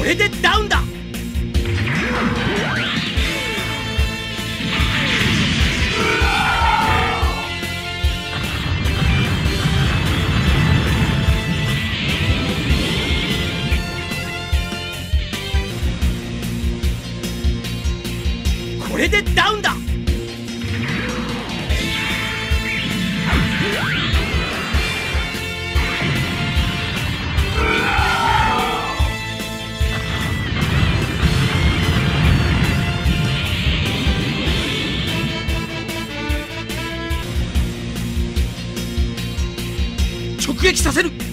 これでダウンだ。これでダウンだ。直撃させる。